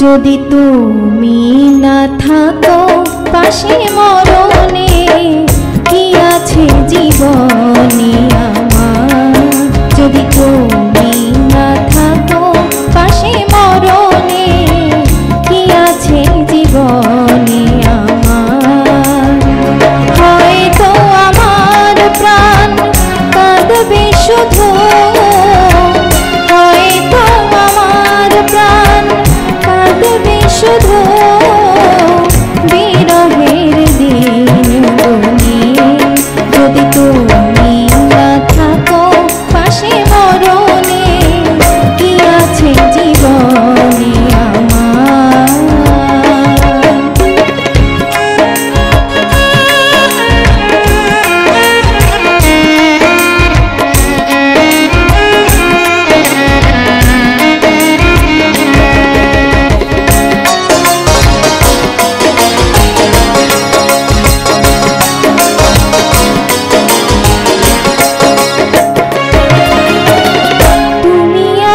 যদি তুমি না থাকো, পাশে মরণে কি আছে জীবনে আমার? যদি মরণে আমার? প্রাণ শুধু, হয়তো আমার প্রাণ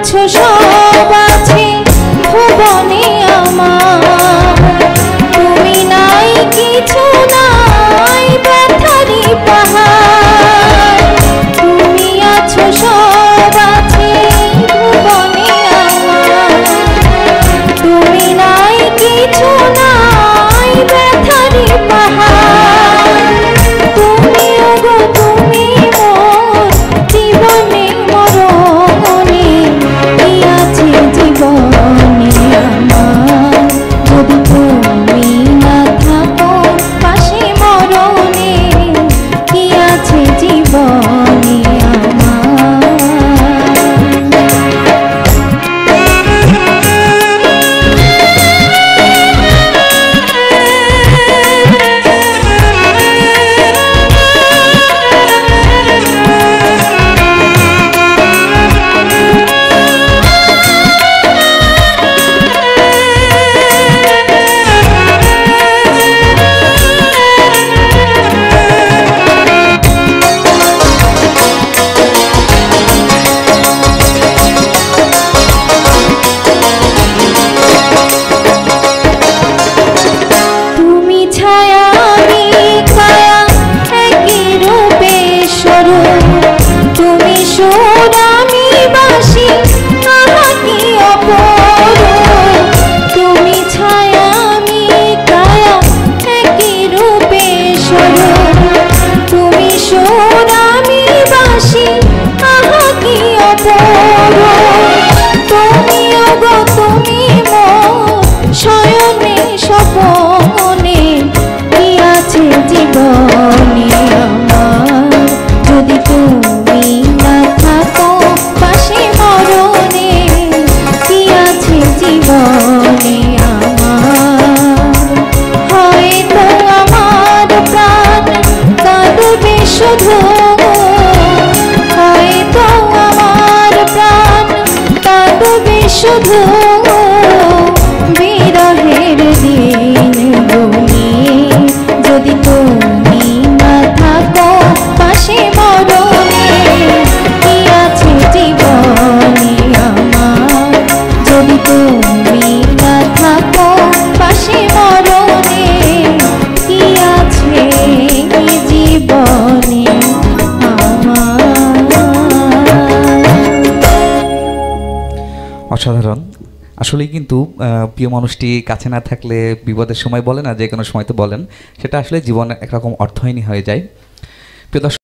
আছো সব আছে ভুবনে কাঁদবে অসাধারণ। আসলে কিন্তু প্রিয় মানুষটি কাছে না থাকলে বিপদের সময় বলে না, যে কোনো সময় তো বলেন। সেটা আসলে জীবনে একরকম অর্থহীনই হয়ে যায়। প্রিয় দর্শক